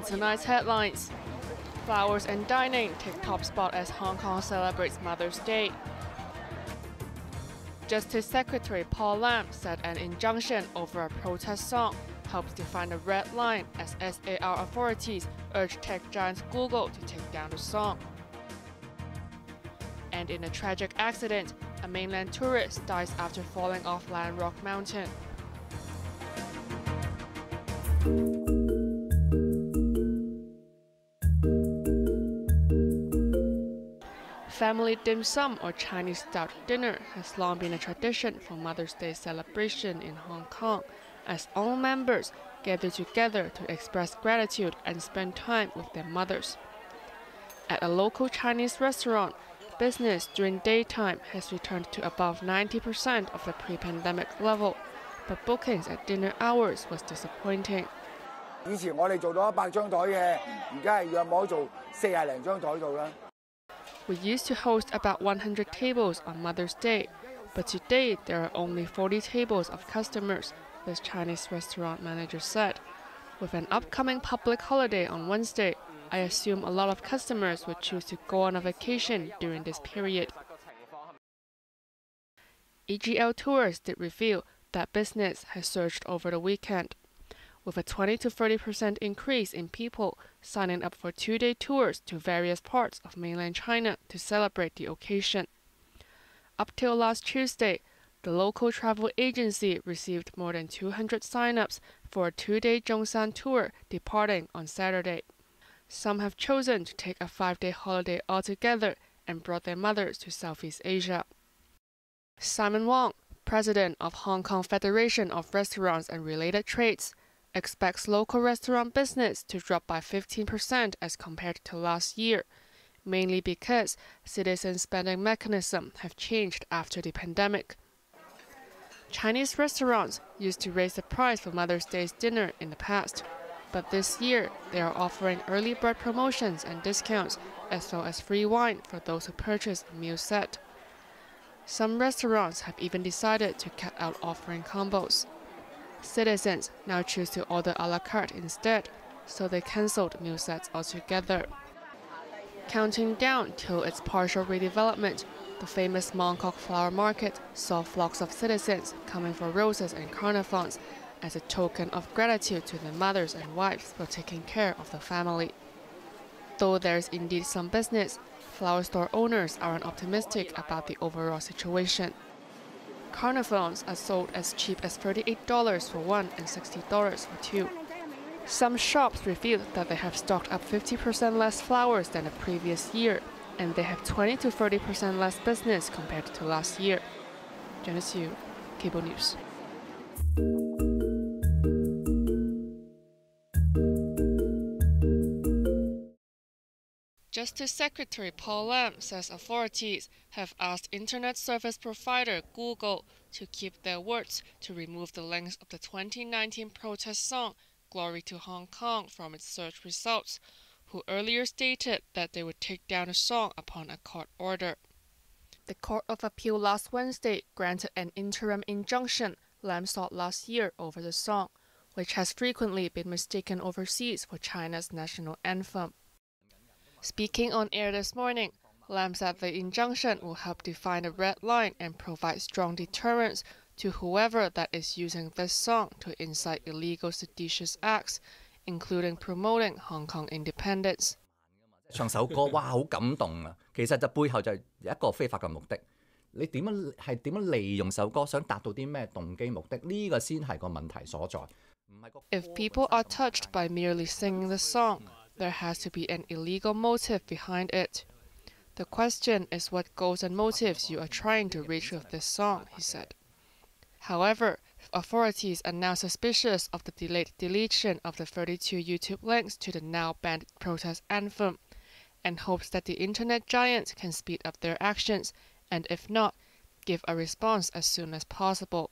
In tonight's headlines, flowers and dining take top spot as Hong Kong celebrates Mother's Day. Justice Secretary Paul Lam said an injunction over a protest song helps define a red line as SAR authorities urge tech giant Google to take down the song. And in a tragic accident, a mainland tourist dies after falling off Lion Rock Mountain. Family dim sum or Chinese style dinner has long been a tradition for Mother's Day celebration in Hong Kong, as all members gather together to express gratitude and spend time with their mothers. At a local Chinese restaurant, business during daytime has returned to above 90% of the pre pandemic level, but bookings at dinner hours was disappointing. 以前我哋做到一百张台嘅，而家系约摸做四廿零张台度啦。 we used to host about 100 tables on Mother's Day, but today there are only 40 tables of customers, this Chinese restaurant manager said. With an upcoming public holiday on Wednesday, I assume a lot of customers would choose to go on a vacation during this period. EGL Tours did reveal that business has surged over the weekend with a 20 to 30% increase in people signing up for two day tours to various parts of mainland China to celebrate the occasion. Up till last Tuesday, the local travel agency received more than 200 sign-ups for a two-day Zhongshan tour departing on Saturday. Some have chosen to take a five-day holiday altogether and brought their mothers to Southeast Asia. Simon Wong, president of Hong Kong Federation of Restaurants and Related Trades, expects local restaurant business to drop by 15% as compared to last year, mainly because citizen spending mechanisms have changed after the pandemic. Chinese restaurants used to raise the price for Mother's Day's dinner in the past, but this year they are offering early bird promotions and discounts, as well as free wine for those who purchase a meal set. Some restaurants have even decided to cut out offering combos. Citizens now choose to order a la carte instead, so they cancelled meal sets altogether. Counting down till its partial redevelopment, the famous Mongkok Flower Market saw flocks of citizens coming for roses and carnations as a token of gratitude to their mothers and wives for taking care of the family. Though there's indeed some business, flower store owners aren't optimistic about the overall situation. Carnations are sold as cheap as $38 for one and $60 for two. Some shops revealed that they have stocked up 50% less flowers than the previous year, and they have 20 to 30% less business compared to last year. Janice Yu, Cable News. Justice Secretary Paul Lam says authorities have asked internet service provider Google to keep their words to remove the links of the 2019 protest song Glory to Hong Kong from its search results, who earlier stated that they would take down the song upon a court order. The Court of Appeal last Wednesday granted an interim injunction Lam sought last year over the song, which has frequently been mistaken overseas for China's national anthem. Speaking on air this morning, Lam said the injunction will help define a red line and provide strong deterrence to whoever that is using this song to incite illegal seditious acts, including promoting Hong Kong independence. 唱首歌，哇，好感动啊！其实就背后就系一个非法嘅目的。你点样系点样利用首歌，想达到啲咩动机目的？呢、这个先系个问题所在。If people are touched by merely singing the song, there has to be an illegal motive behind it. The question is what goals and motives you are trying to reach with this song, he said. However, authorities are now suspicious of the delayed deletion of the 32 YouTube links to the now banned protest anthem and hopes that the internet giants can speed up their actions and, if not, give a response as soon as possible.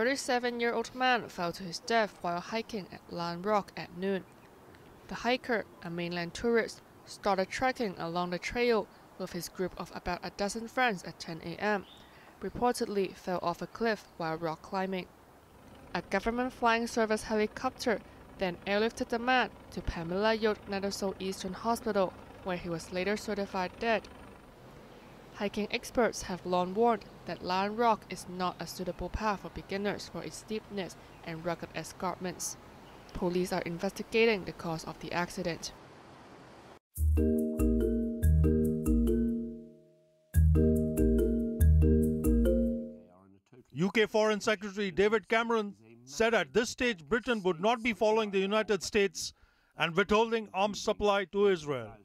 A 37 year old man fell to his death while hiking at Lion Rock at noon. The hiker, a mainland tourist, started trekking along the trail with his group of about a dozen friends at 10 a.m., reportedly fell off a cliff while rock climbing. A government flying service helicopter then airlifted the man to Pamela Youde Nethersole Eastern Hospital, where he was later certified dead. Hiking experts have long warned that Lion Rock is not a suitable path for beginners for its steepness and rugged escarpments. Police are investigating the cause of the accident. UK Foreign Secretary David Cameron said at this stage Britain would not be following the United States and withholding arms supply to Israel.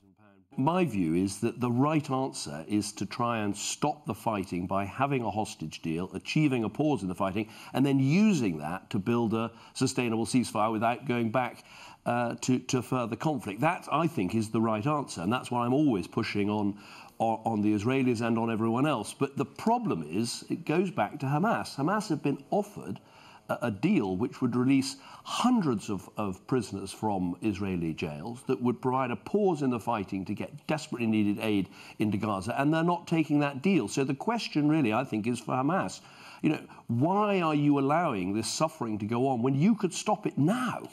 My view is that the right answer is to try and stop the fighting by having a hostage deal, achieving a pause in the fighting, and then using that to build a sustainable ceasefire without going back uh, to, to further conflict. That, I think, is the right answer, and that's why I'm always pushing on, on, on the Israelis and on everyone else. But the problem is, it goes back to Hamas. Hamas have been offered a deal which would release hundreds of, of prisoners from Israeli jails that would provide a pause in the fighting to get desperately needed aid into Gaza, and they're not taking that deal. So the question really, I think, is for Hamas. You know, why are you allowing this suffering to go on when you could stop it now?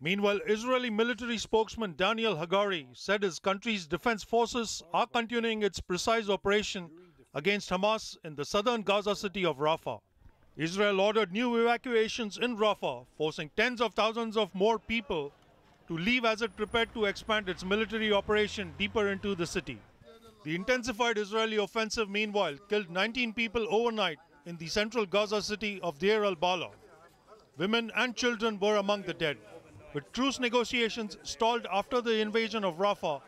Meanwhile, Israeli military spokesman Daniel Hagari said his country's defense forces are continuing its precise operation against Hamas in the southern Gaza city of Rafah. Israel ordered new evacuations in Rafah, forcing tens of thousands of more people to leave as it prepared to expand its military operation deeper into the city. The intensified Israeli offensive, meanwhile, killed 19 people overnight in the central Gaza city of Deir al-Balah. Women and children were among the dead. With truce negotiations stalled after the invasion of Rafah,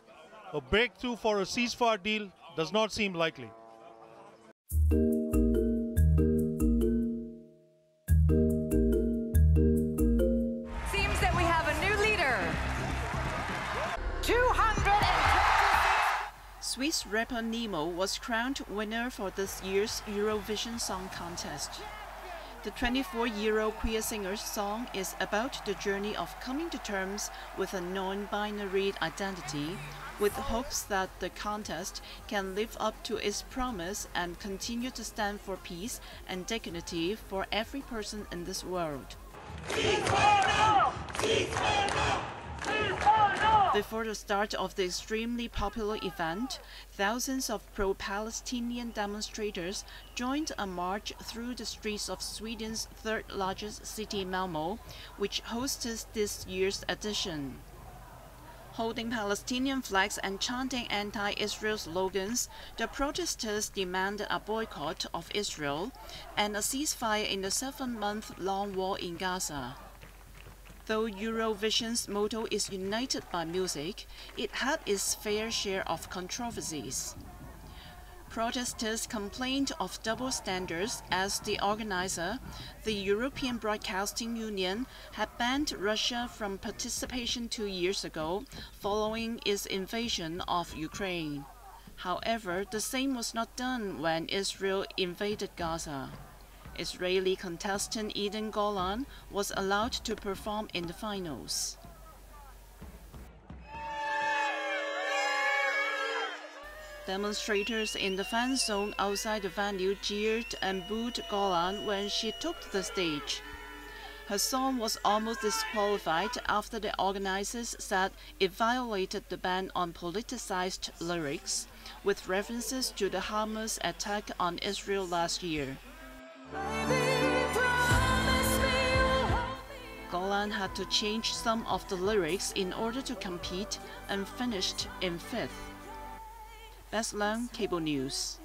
a breakthrough for a ceasefire deal does not seem likely. Swiss rapper Nemo was crowned winner for this year's Eurovision Song Contest. The 24-year-old queer singer's song is about the journey of coming to terms with a non-binary identity, with hopes that the contest can live up to its promise and continue to stand for peace and dignity for every person in this world. Before the start of the extremely popular event, thousands of pro-Palestinian demonstrators joined a march through the streets of Sweden's third largest city Malmö, which hosted this year's edition. Holding Palestinian flags and chanting anti-Israel slogans, the protesters demanded a boycott of Israel and a ceasefire in the seven-month-long war in Gaza. Though Eurovision's motto is United by Music, it had its fair share of controversies. Protesters complained of double standards as the organizer, the European Broadcasting Union, had banned Russia from participation two years ago following its invasion of Ukraine. However, the same was not done when Israel invaded Gaza. Israeli contestant Eden Golan was allowed to perform in the finals. Demonstrators in the fan zone outside the venue jeered and booed Golan when she took the stage. Her song was almost disqualified after the organizers said it violated the ban on politicized lyrics, with references to the Hamas attack on Israel last year. Had to change some of the lyrics in order to compete and finished in fifth. Best Leung Cable News.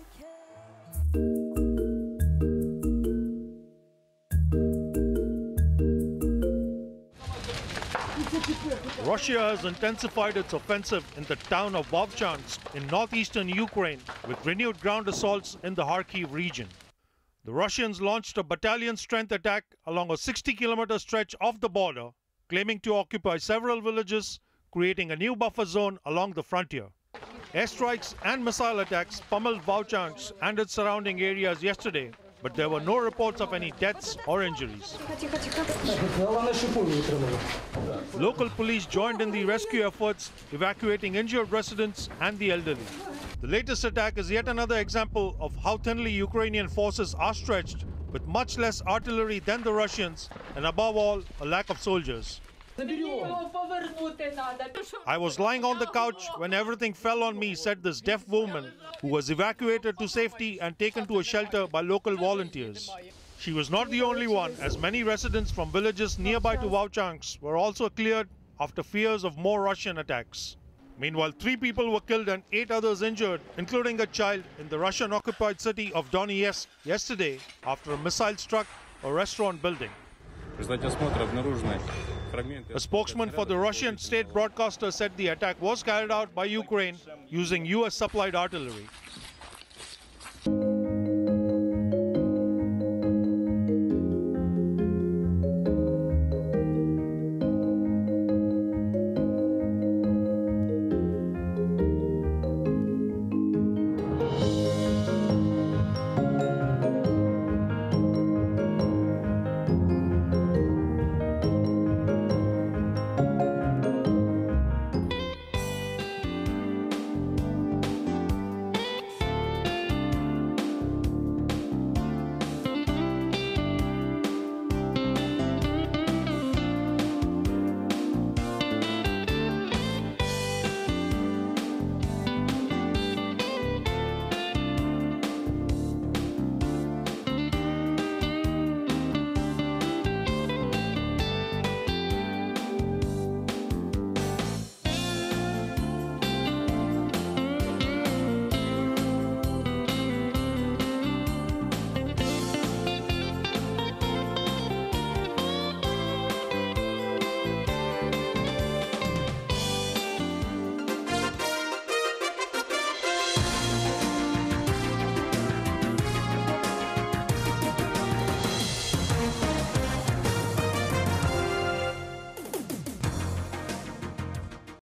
Russia has intensified its offensive in the town of Vovchansk in northeastern Ukraine with renewed ground assaults in the Kharkiv region. The Russians launched a battalion strength attack along a 60 kilometer stretch of the border, claiming to occupy several villages, creating a new buffer zone along the frontier. Airstrikes and missile attacks pummeled Vovchansk and its surrounding areas yesterday, but there were no reports of any deaths or injuries. Local police joined in the rescue efforts, evacuating injured residents and the elderly. The latest attack is yet another example of how thinly Ukrainian forces are stretched with much less artillery than the Russians and above all a lack of soldiers. I was lying on the couch when everything fell on me, said this deaf woman who was evacuated to safety and taken to a shelter by local volunteers. She was not the only one, as many residents from villages nearby to Vovchansk were also cleared after fears of more Russian attacks. Meanwhile, three people were killed and eight others injured, including a child, in the Russian occupied city of Donetsk yesterday after a missile struck a restaurant building. A spokesman for the Russian state broadcaster said the attack was carried out by Ukraine using US supplied artillery.